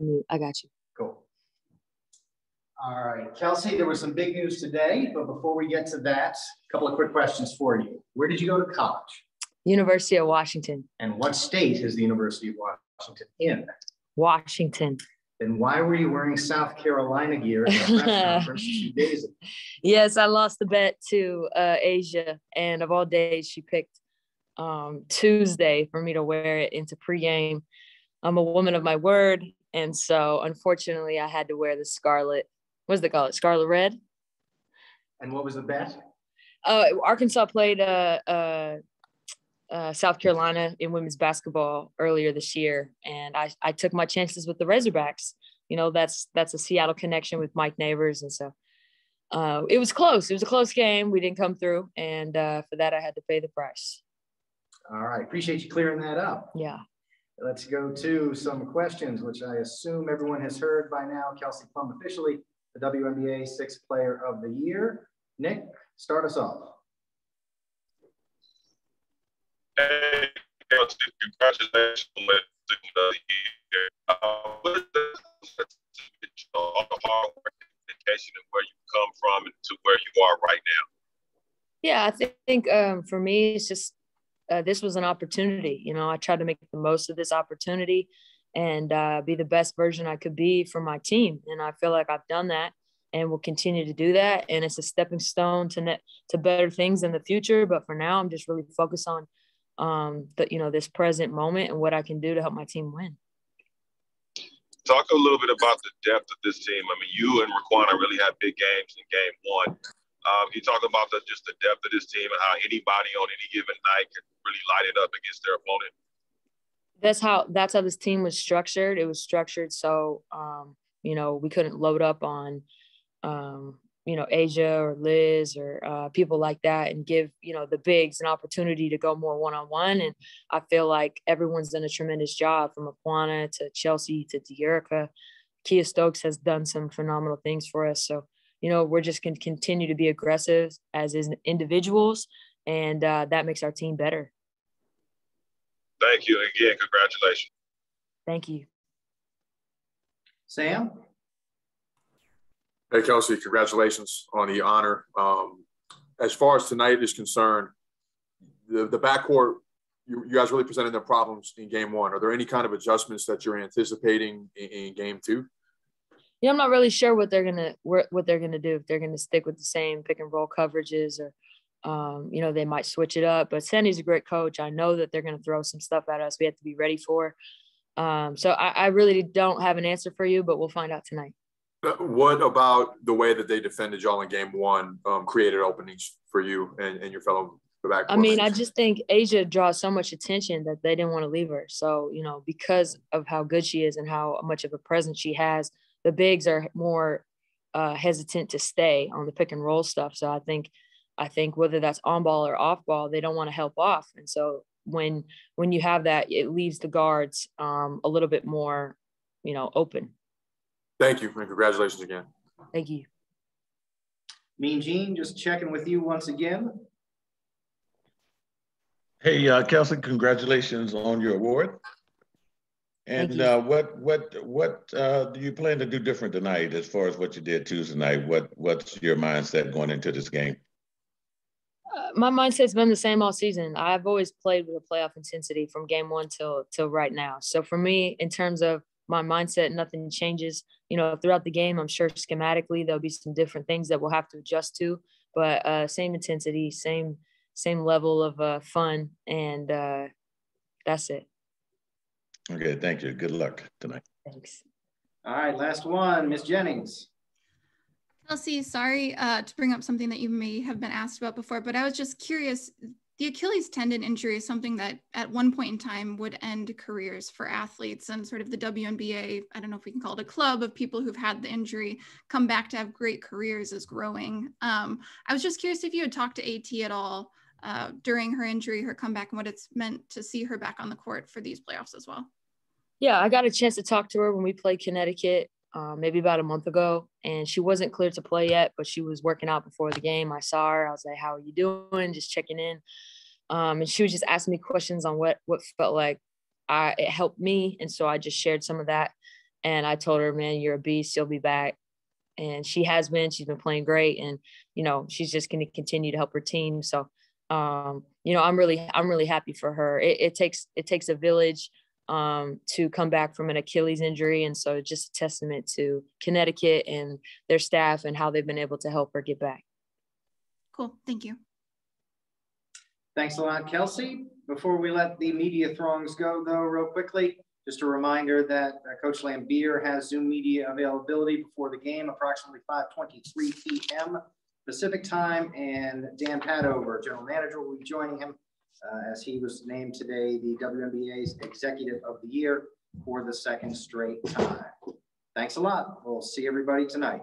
mute. I got you. Cool. All right, Kelsey, there was some big news today, but before we get to that, a couple of quick questions for you. Where did you go to college? University of Washington. And what state is the University of Washington in? Washington. Then why were you wearing South Carolina gear at the press conference two days ago? Yes, I lost the bet to uh, A'ja, and of all days, she picked um, Tuesday for me to wear it into pregame. I'm a woman of my word, and so unfortunately, I had to wear the scarlet. What's they call it? Scarlet red. And what was the bet? Uh, Arkansas played uh, uh, uh, South Carolina in women's basketball earlier this year, and I, I took my chances with the Razorbacks. You know, that's that's a Seattle connection with Mike Neighbors, and so uh, it was close. It was a close game. We didn't come through, and uh, for that, I had to pay the price. All right, appreciate you clearing that up. Yeah. Let's go to some questions, which I assume everyone has heard by now. Kelsey Plum officially the WNBA Sixth Player of the Year. Nick, start us off. Hey, Kelsey, congratulations on the year. What is the, the hard work education and where you come from and to where you are right now? Yeah, I think um, for me, it's just uh, this was an opportunity. You know, I tried to make the most of this opportunity and uh, be the best version I could be for my team. And I feel like I've done that and will continue to do that. And it's a stepping stone to net, to better things in the future. But for now, I'm just really focused on um, the, you know, this present moment and what I can do to help my team win. Talk a little bit about the depth of this team. I mean, you and Riquna really had big games in game one. Um, you talk about the, just the depth of this team and how anybody on any given night can really light it up against their opponent. That's how that's how this team was structured. It was structured so um, you know we couldn't load up on um, you know A'ja or Liz or uh, people like that and give you know the bigs an opportunity to go more one on one. And I feel like everyone's done a tremendous job from Riquna to Chelsea to Dearica. Kiah Stokes has done some phenomenal things for us. So you know, we're just going to continue to be aggressive as individuals, and uh, that makes our team better. Thank you again. Congratulations. Thank you. Sam? Hey, Kelsey, congratulations on the honor. Um, as far as tonight is concerned, the, the backcourt, you, you guys really presented their problems in game one. Are there any kind of adjustments that you're anticipating in, in game two? Yeah, I'm not really sure what they're gonna what they're gonna do. If they're gonna stick with the same pick and roll coverages, or um, you know, they might switch it up. But Sandy's a great coach. I know that they're gonna throw some stuff at us. We have to be ready for. Um, so I, I really don't have an answer for you, but we'll find out tonight. Uh, what about the way that they defended y'all in game one um, created openings for you and, and your fellow back? I mean, I just think A'ja draws so much attention that they didn't want to leave her. So, you know, because of how good she is and how much of a presence she has, the bigs are more uh, hesitant to stay on the pick and roll stuff. So I think I think whether that's on ball or off ball, they don't want to help off. And so when when you have that, it leaves the guards um, a little bit more, you know, open. Thank you and congratulations again. Thank you. Mean Gene, just checking with you once again. Hey, uh, Kelsey, congratulations on your award. And uh, what what what uh, do you plan to do different tonight as far as what you did Tuesday night? What what's your mindset going into this game? Uh, my mindset's been the same all season. I've always played with a playoff intensity from game one till till right now. So for me, in terms of my mindset, nothing changes. You know, throughout the game, I'm sure schematically there'll be some different things that we'll have to adjust to, but uh, same intensity, same same level of uh, fun, and uh, that's it. Okay, thank you. Good luck tonight. Thanks. All right, last one, Miss Jennings. Kelsey, sorry uh, to bring up something that you may have been asked about before, but I was just curious. The Achilles tendon injury is something that at one point in time would end careers for athletes and sort of the WNBA, I don't know if we can call it a club of people who've had the injury come back to have great careers is growing. Um, I was just curious if you had talked to AT at all uh, during her injury, her comeback, and what it's meant to see her back on the court for these playoffs as well. Yeah, I got a chance to talk to her when we played Connecticut, uh, maybe about a month ago, and she wasn't clear to play yet, but she was working out before the game. I saw her. I was like, "How are you doing?" Just checking in, um, and she was just asking me questions on what what felt like I it helped me, and so I just shared some of that. And I told her, man, you're a beast. You'll be back. And she has been. She's been playing great, and you know she's just going to continue to help her team. So, um, you know, I'm really, I'm really happy for her. It, it takes, it takes a village um, to come back from an Achilles injury, and so just a testament to Connecticut and their staff and how they've been able to help her get back. Cool. Thank you. Thanks a lot, Kelsey. Before we let the media throngs go, though, real quickly, just a reminder that uh, Coach Laimbeer has Zoom media availability before the game, approximately 5.23 p.m. Pacific time, and Dan Padover, general manager, will be joining him uh, as he was named today the WNBA's Executive of the Year for the second straight time. Thanks a lot. We'll see everybody tonight.